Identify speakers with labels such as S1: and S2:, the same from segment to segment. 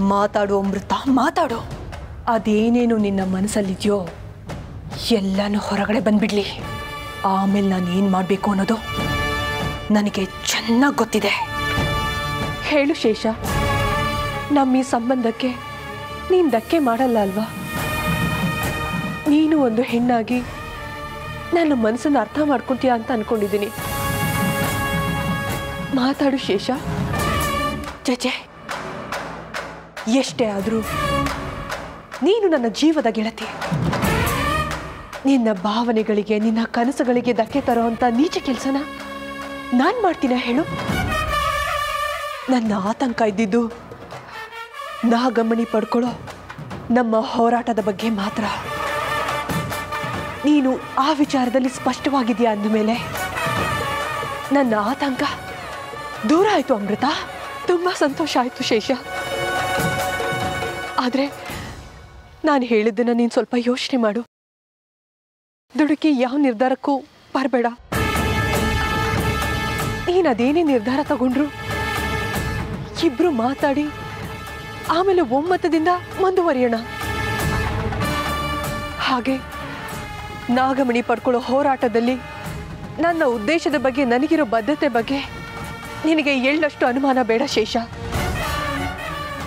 S1: ಮಾತಾಡು ಅಮೃತ ಮಾತಾಡು. ಅದೇನೇನು ನಿನ್ನ ಮನಸ್ಸಲ್ಲಿದೆಯೋ ಎಲ್ಲನೂ ಹೊರಗಡೆ ಬಂದ್ಬಿಡ್ಲಿ. ಆಮೇಲೆ ನಾನು ಏನು ಮಾಡಬೇಕು ಅನ್ನೋದು ನನಗೆ ಚೆನ್ನಾಗಿ ಗೊತ್ತಿದೆ.
S2: ಹೇಳು ಶೇಷ. ನಮ್ಮ ಈ ಸಂಬಂಧಕ್ಕೆ ನೀನು ಧಕ್ಕೆ ಮಾಡಲ್ಲ ಅಲ್ವಾ? ನೀನು ಒಂದು ಹೆಣ್ಣಾಗಿ ನನ್ನ ಮನಸ್ಸನ್ನು ಅರ್ಥ ಮಾಡ್ಕೊತೀಯ ಅಂತ ಅನ್ಕೊಂಡಿದ್ದೀನಿ. ಮಾತಾಡು ಶೇಷ.
S1: ಚಚೆ ಎಷ್ಟೇ ಆದರೂ ನೀನು ನನ್ನ ಜೀವದ ಗೆಳತಿ. ನಿನ್ನ ಭಾವನೆಗಳಿಗೆ, ನಿನ್ನ ಕನಸುಗಳಿಗೆ ಧಕ್ಕೆ ತರುವಂತ ನೀಚ ಕೆಲಸನ ನಾನು ಮಾಡ್ತೀನ ಹೇಳು? ನನ್ನ ಆತಂಕ ಇದ್ದಿದ್ದು ನಾಗಮಣಿ ಪಡ್ಕೊಳ್ಳೋ ನಮ್ಮ ಹೋರಾಟದ ಬಗ್ಗೆ ಮಾತ್ರ. ನೀನು ಆ ವಿಚಾರದಲ್ಲಿ ಸ್ಪಷ್ಟವಾಗಿದೆಯಾ ಅಂದಮೇಲೆ? ನನ್ನ ಆತಂಕ ದೂರ ಆಯಿತು ಅಮೃತ.
S2: ತುಂಬ ಸಂತೋಷ ಆಯಿತು ಶೇಷ. ಆದರೆ ನಾನು ಹೇಳಿದ್ದನ್ನ ನೀನು ಸ್ವಲ್ಪ ಯೋಚನೆ ಮಾಡು. ದುಡುಕಿ ಯಾವ ನಿರ್ಧಾರಕ್ಕೂ ಬರಬೇಡ. ನೀನು ಅದೇನೇ ನಿರ್ಧಾರ ತಗೊಂಡ್ರು? ಇಬ್ರು ಮಾತಾಡಿ ಆಮೇಲೆ ಒಮ್ಮತದಿಂದ ಮುಂದುವರಿಯೋಣ. ಹಾಗೆ ನಾಗಮಣಿ ಪಡ್ಕೊಳ್ಳೋ ಹೋರಾಟದಲ್ಲಿ ನನ್ನ ಉದ್ದೇಶದ ಬಗ್ಗೆ ನನಗಿರೋ ಬದ್ಧತೆ ಬಗ್ಗೆ ನಿನಗೆ ಎಳ್ಳಷ್ಟು ಅನುಮಾನ ಬೇಡ ಶೇಷ.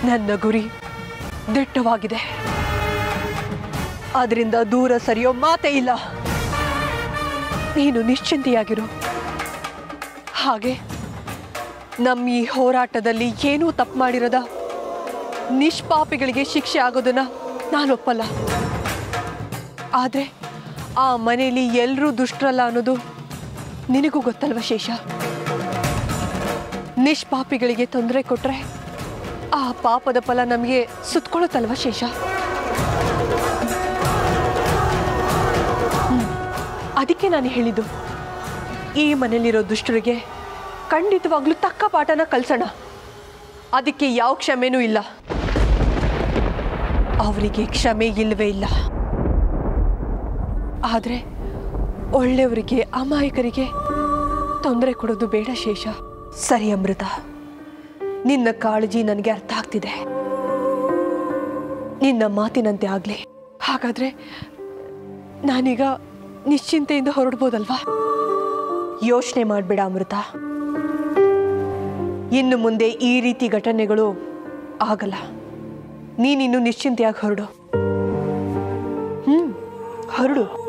S2: ನನ್ನ ಗುರಿ ದಿಟ್ಟವಾಗಿದೆ. ಅದರಿಂದ ದೂರ ಸರಿಯೋ ಮಾತೇ ಇಲ್ಲ. ನೀನು ನಿಶ್ಚಿಂತೆಯಾಗಿರು. ಹಾಗೆ ನಮ್ಮ ಈ ಹೋರಾಟದಲ್ಲಿ ಏನೂ ತಪ್ಪು ಮಾಡಿರದ ನಿಷ್ಪಾಪಿಗಳಿಗೆ ಶಿಕ್ಷೆ ಆಗೋದನ್ನ ನಾನು ಒಪ್ಪಲ್ಲ ಆದರೆ ಆ ಮನೆಯಲ್ಲಿ ಎಲ್ಲರೂ ದುಷ್ಟರಲ್ಲ ಅನ್ನೋದು ನಿನಗೂ ಗೊತ್ತಲ್ವ ಶೇಷ? ನಿಷ್ಪಾಪಿಗಳಿಗೆ ತೊಂದರೆ ಕೊಟ್ರೆ ಆ ಪಾಪದ ಫಲ ನಮಗೆ ಸುತ್ಕೊಳ್ಳುತ್ತಲ್ವ ಶೇಷ. ಅದಕ್ಕೆ ನಾನು ಹೇಳಿದ್ದು. ಈ ಮನೆಯಲ್ಲಿರೋ ದುಷ್ಟರಿಗೆ ಖಂಡಿತವಾಗ್ಲೂ ತಕ್ಕ ಪಾಠನ ಕಲ್ಸೋಣ. ಅದಕ್ಕೆ ಯಾವ ಕ್ಷಮೆನೂ ಇಲ್ಲ. ಅವರಿಗೆ ಕ್ಷಮೆ ಇಲ್ಲವೇ ಇಲ್ಲ. ಆದರೆ ಒಳ್ಳೆಯವರಿಗೆ, ಅಮಾಯಕರಿಗೆ ತೊಂದರೆ ಕೊಡೋದು ಬೇಡ ಶೇಷ.
S1: ಸರಿ, ಅಮೃತ. ನಿನ್ನ ಕಾಳಜಿ ನನಗೆ ಅರ್ಥ ಆಗ್ತಿದೆ.
S2: ನಿನ್ನ ಮಾತಿನಂತೆ ಆಗಲಿ. ಹಾಗಾದ್ರೆ ನಾನೀಗ ನಿಶ್ಚಿಂತೆಯಿಂದ ಹೊರಡ್ಬೋದಲ್ವಾ?
S1: ಯೋಚನೆ ಮಾಡಬೇಡ ಅಮೃತ. ಇನ್ನು ಮುಂದೆ ಈ ರೀತಿ ಘಟನೆಗಳು ಆಗಲ್ಲ. ನೀನಿನ್ನು ನಿಶ್ಚಿಂತೆಯಾಗಿ ಹೊರಡು. ಹ್ಮ್, ಹೊರಡು.